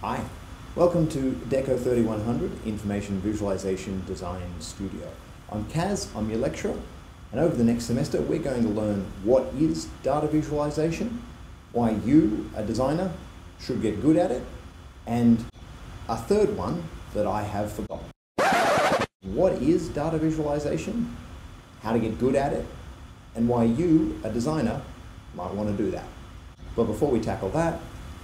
Hi, welcome to Deco 3100 Information Visualization Design Studio. I'm Kaz, I'm your lecturer, and over the next semester we're going to learn what is data visualization, why you, a designer, should get good at it, and a third one that I have forgotten. What is data visualization, how to get good at it, and why you, a designer, might want to do that. But before we tackle that,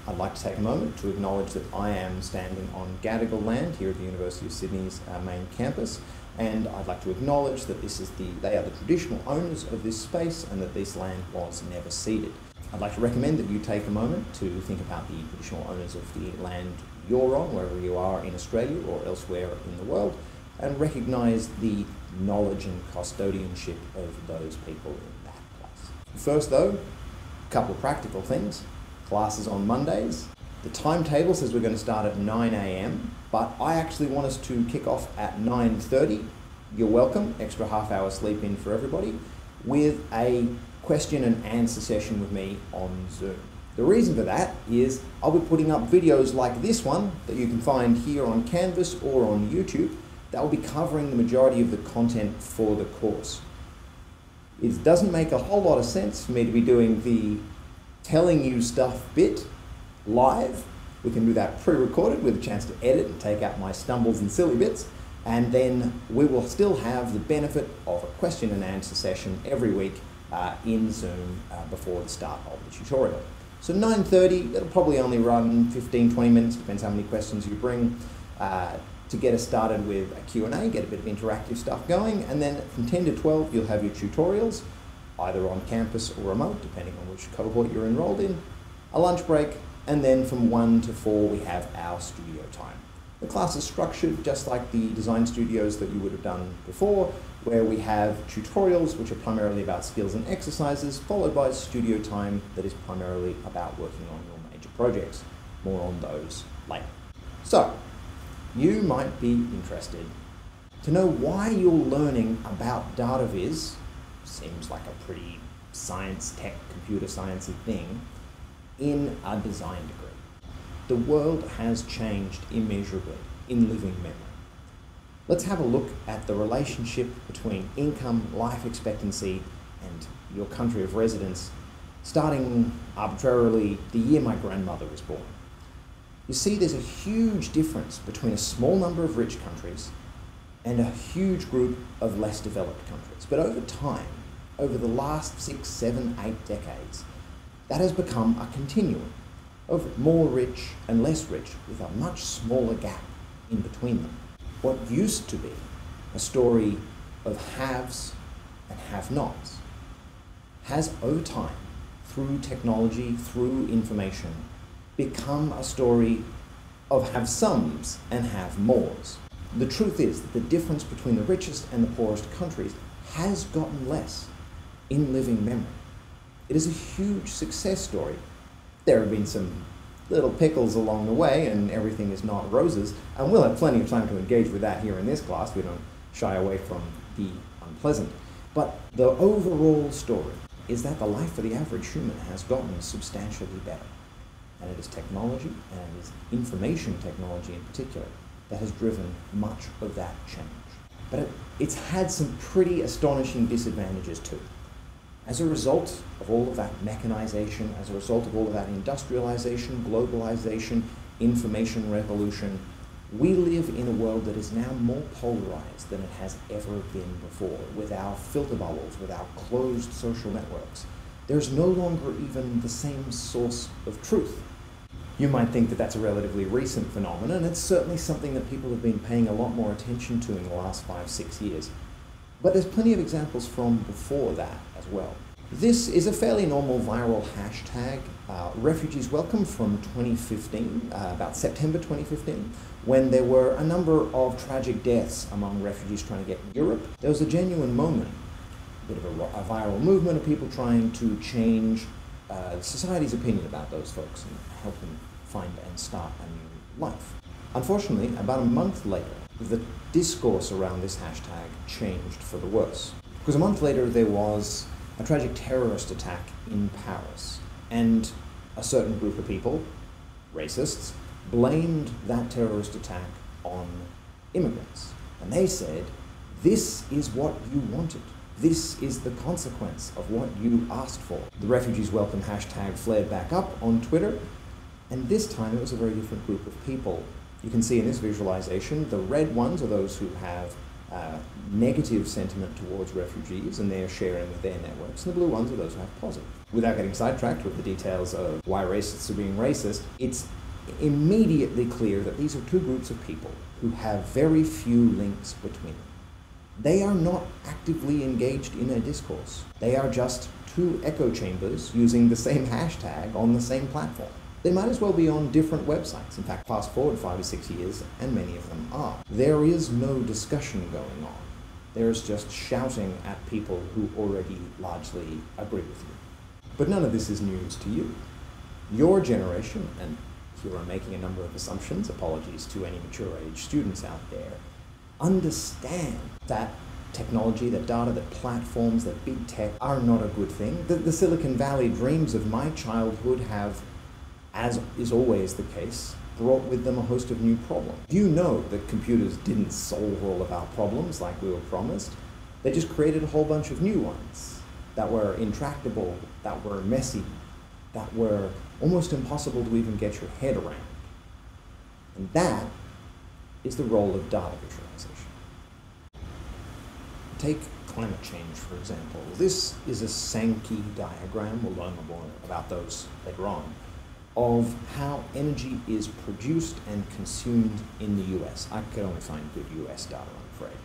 I'd like to take a moment to acknowledge that I am standing on Gadigal land here at the University of Sydney's uh, main campus, and I'd like to acknowledge that this is the, they are the traditional owners of this space and that this land was never ceded. I'd like to recommend that you take a moment to think about the traditional owners of the land you're on, wherever you are in Australia or elsewhere in the world, and recognise the knowledge and custodianship of those people in that place. First, though, a couple of practical things. Classes on Mondays. The timetable says we're going to start at 9 a.m., but I actually want us to kick off at 9.30. You're welcome, extra half hour sleep in for everybody, with a question and answer session with me on Zoom. The reason for that is I'll be putting up videos like this one that you can find here on Canvas or on YouTube that will be covering the majority of the content for the course. It doesn't make a whole lot of sense for me to be doing the telling you stuff bit live. We can do that pre-recorded with a chance to edit and take out my stumbles and silly bits. And then we will still have the benefit of a question and answer session every week uh, in Zoom uh, before the start of the tutorial. So 9.30, it'll probably only run 15, 20 minutes, depends how many questions you bring, uh, to get us started with a Q&A, get a bit of interactive stuff going, and then from 10 to 12, you'll have your tutorials, either on campus or remote, depending on which cohort you're enrolled in, a lunch break, and then from 1 to 4, we have our studio time. The class is structured just like the design studios that you would have done before, where we have tutorials which are primarily about skills and exercises, followed by studio time that is primarily about working on your major projects. More on those later. So, you might be interested to know why you're learning about data viz, seems like a pretty science, tech, computer sciencey thing, in a design degree. The world has changed immeasurably in living memory. Let's have a look at the relationship between income, life expectancy, and your country of residence, starting arbitrarily the year my grandmother was born. You see, there's a huge difference between a small number of rich countries and a huge group of less developed countries. But over time, over the last six, seven, eight decades, that has become a continuum of more rich and less rich with a much smaller gap in between them what used to be a story of haves and have-nots has over time, through technology, through information, become a story of have-somes and have-mores. The truth is that the difference between the richest and the poorest countries has gotten less in living memory. It is a huge success story. There have been some little pickles along the way and everything is not roses. And we'll have plenty of time to engage with that here in this class. We don't shy away from the unpleasant. But the overall story is that the life of the average human has gotten substantially better. And it is technology, and it is information technology in particular, that has driven much of that change. But it, it's had some pretty astonishing disadvantages too. As a result of all of that mechanization, as a result of all of that industrialization, globalization, information revolution, we live in a world that is now more polarized than it has ever been before, with our filter bubbles, with our closed social networks. There's no longer even the same source of truth. You might think that that's a relatively recent phenomenon, it's certainly something that people have been paying a lot more attention to in the last five, six years. But there's plenty of examples from before that as well. This is a fairly normal viral hashtag, uh, Refugees Welcome from 2015, uh, about September 2015, when there were a number of tragic deaths among refugees trying to get to Europe. There was a genuine moment, a bit of a, a viral movement of people trying to change uh, society's opinion about those folks and help them find and start a new life. Unfortunately, about a month later, the discourse around this hashtag changed for the worse. Because a month later there was a tragic terrorist attack in Paris, and a certain group of people, racists, blamed that terrorist attack on immigrants. And they said, this is what you wanted. This is the consequence of what you asked for. The refugees welcome hashtag flared back up on Twitter, and this time it was a very different group of people. You can see in this visualization, the red ones are those who have uh, negative sentiment towards refugees and they're sharing with their networks, and the blue ones are those who have positive. Without getting sidetracked with the details of why racists are being racist, it's immediately clear that these are two groups of people who have very few links between them. They are not actively engaged in a discourse. They are just two echo chambers using the same hashtag on the same platform. They might as well be on different websites. In fact, fast forward five or six years, and many of them are. There is no discussion going on. There is just shouting at people who already largely agree with you. But none of this is news to you. Your generation, and here I'm making a number of assumptions, apologies to any mature age students out there, understand that technology, that data, that platforms, that big tech are not a good thing. The, the, Silicon Valley dreams of my childhood have, as is always the case, brought with them a host of new problems. You know that computers didn't solve all of our problems like we were promised. They just created a whole bunch of new ones that were intractable, that were messy, that were almost impossible to even get your head around. And that is the role of data visualization. Take climate change, for example. This is a Sankey diagram, we'll learn more about those later on, of how energy is produced and consumed in the US. I could only find good US data, I'm afraid.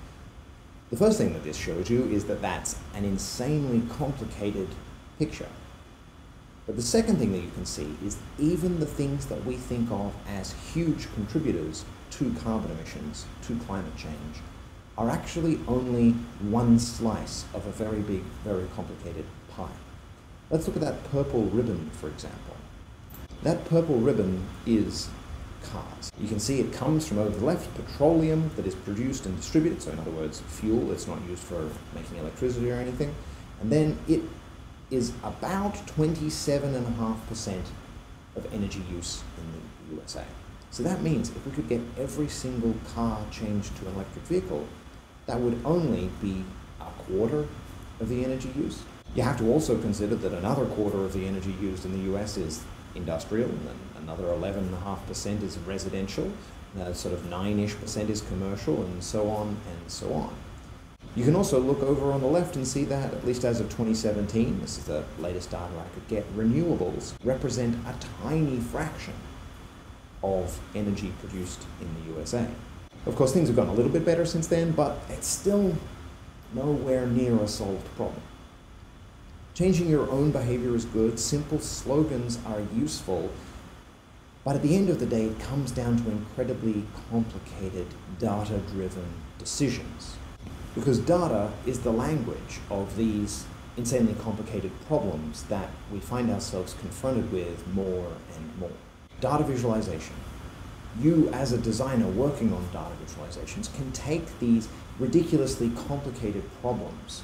The first thing that this shows you is that that's an insanely complicated picture. But the second thing that you can see is even the things that we think of as huge contributors to carbon emissions, to climate change, are actually only one slice of a very big, very complicated pie. Let's look at that purple ribbon, for example. That purple ribbon is cars. You can see it comes from over the left, petroleum that is produced and distributed, so in other words, fuel, it's not used for making electricity or anything. And then it is about 27.5% of energy use in the USA. So that means if we could get every single car changed to an electric vehicle, that would only be a quarter of the energy use. You have to also consider that another quarter of the energy used in the US is industrial, and another 11.5% is residential, sort of 9-ish percent is commercial, and so on and so on. You can also look over on the left and see that, at least as of 2017, this is the latest data I could get, renewables represent a tiny fraction of energy produced in the USA. Of course, things have gone a little bit better since then, but it's still nowhere near a solved problem. Changing your own behavior is good, simple slogans are useful, but at the end of the day, it comes down to incredibly complicated, data driven decisions. Because data is the language of these insanely complicated problems that we find ourselves confronted with more and more. Data visualization. You, as a designer working on data visualizations, can take these ridiculously complicated problems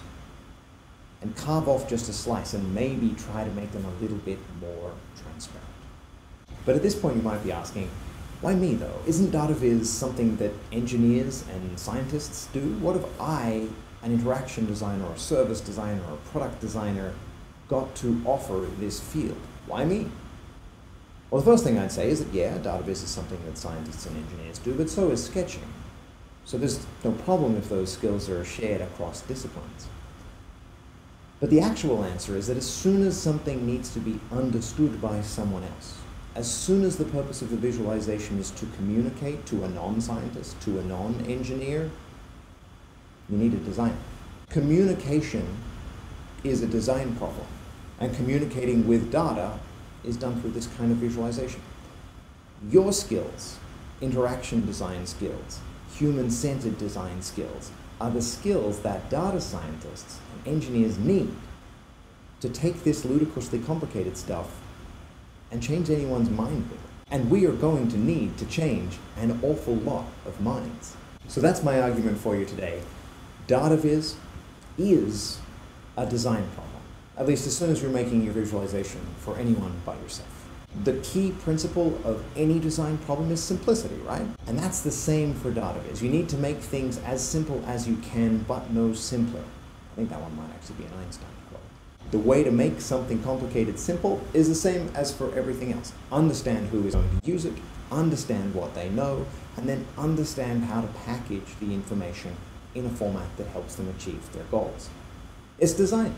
and carve off just a slice and maybe try to make them a little bit more transparent. But at this point, you might be asking, why me though? Isn't data viz something that engineers and scientists do? What if I, an interaction designer or a service designer or a product designer, got to offer this field? Why me? Well, the first thing I'd say is that, yeah, data viz is something that scientists and engineers do, but so is sketching. So there's no problem if those skills are shared across disciplines. But the actual answer is that as soon as something needs to be understood by someone else, as soon as the purpose of the visualization is to communicate to a non-scientist, to a non-engineer, you need a designer. Communication is a design problem, and communicating with data is done through this kind of visualization. Your skills, interaction design skills, human-centered design skills, are the skills that data scientists and engineers need to take this ludicrously complicated stuff and change anyone's mind with it. And we are going to need to change an awful lot of minds. So that's my argument for you today. Data viz is a design problem, at least as soon as you're making your visualization for anyone but yourself. The key principle of any design problem is simplicity, right? And that's the same for data viz. You need to make things as simple as you can, but no simpler. I think that one might actually be an Einstein quote. The way to make something complicated simple is the same as for everything else. Understand who is going to use it, understand what they know, and then understand how to package the information in a format that helps them achieve their goals. It's design.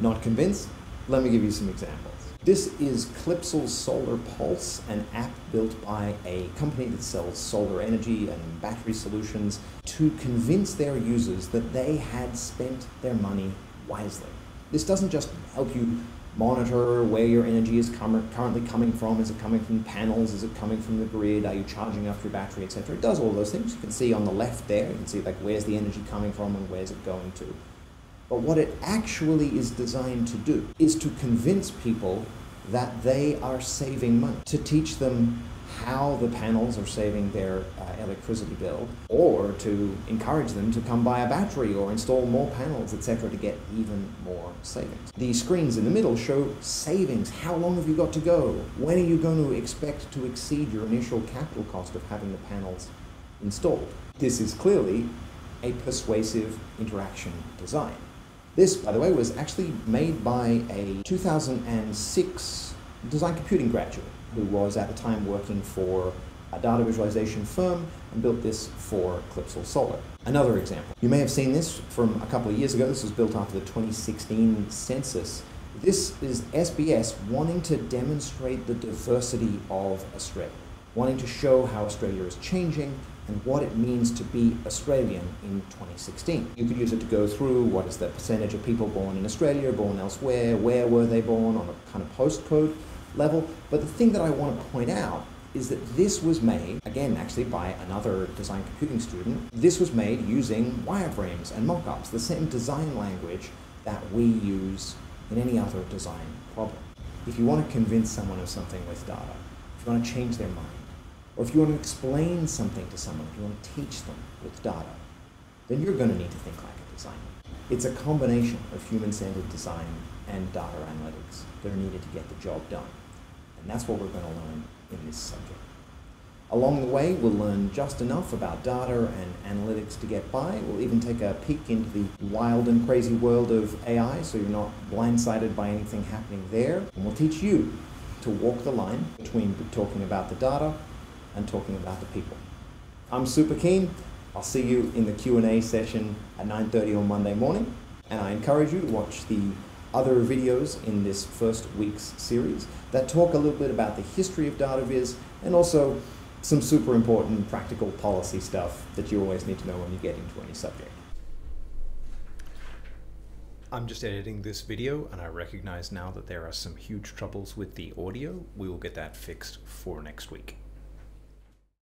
Not convinced? Let me give you some examples. This is Clipsal's Solar Pulse, an app built by a company that sells solar energy and battery solutions to convince their users that they had spent their money wisely. This doesn't just help you monitor where your energy is currently coming from. Is it coming from panels? Is it coming from the grid? Are you charging up your battery, etc.? It does all those things. You can see on the left there, you can see like where's the energy coming from and where's it going to. But what it actually is designed to do is to convince people that they are saving money, to teach them how the panels are saving their uh, electricity bill, or to encourage them to come buy a battery or install more panels, etc., to get even more savings. The screens in the middle show savings. How long have you got to go? When are you going to expect to exceed your initial capital cost of having the panels installed? This is clearly a persuasive interaction design. This, by the way, was actually made by a 2006 design computing graduate who was at the time working for a data visualization firm and built this for Clipsal Solar. Another example. You may have seen this from a couple of years ago. This was built after the 2016 census. This is SBS wanting to demonstrate the diversity of Australia, wanting to show how Australia is changing and what it means to be Australian in 2016. You could use it to go through what is the percentage of people born in Australia, born elsewhere, where were they born on a kind of postcode level. But the thing that I want to point out is that this was made, again, actually by another design computing student, this was made using wireframes and mockups, the same design language that we use in any other design problem. If you want to convince someone of something with data, if you want to change their mind, or if you want to explain something to someone, if you want to teach them with data, then you're going to need to think like a designer. It's a combination of human-centered design and data analytics that are needed to get the job done. And that's what we're going to learn in this subject. Along the way, we'll learn just enough about data and analytics to get by. We'll even take a peek into the wild and crazy world of AI so you're not blindsided by anything happening there. And we'll teach you to walk the line between talking about the data and talking about the people. I'm super keen. I'll see you in the Q&A session at 9.30 on Monday morning. And I encourage you to watch the other videos in this first week's series that talk a little bit about the history of data viz and also some super important practical policy stuff that you always need to know when you get into any subject. I'm just editing this video and I recognize now that there are some huge troubles with the audio. We will get that fixed for next week.